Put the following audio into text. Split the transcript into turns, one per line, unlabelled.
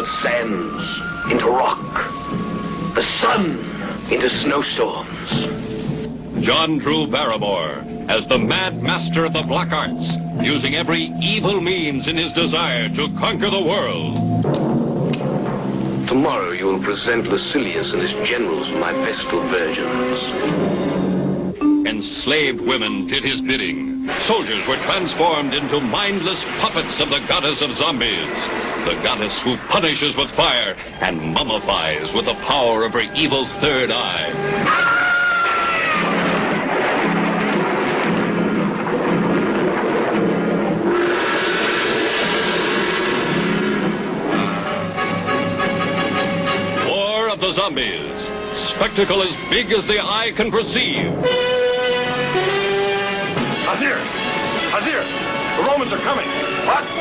metals into rock, the sun into snowstorms.
John Drew Barrymore as the mad master of the black arts, using every evil means in his desire to conquer the world.
Tomorrow you will present Lucilius and his generals my Vestal virgins.
Enslaved women did his bidding. Soldiers were transformed into mindless puppets of the goddess of zombies. The goddess who punishes with fire and mummifies with the power of her evil third eye. The Zombies. Spectacle as big as the eye can perceive.
Azir! Azir! The Romans are coming! What?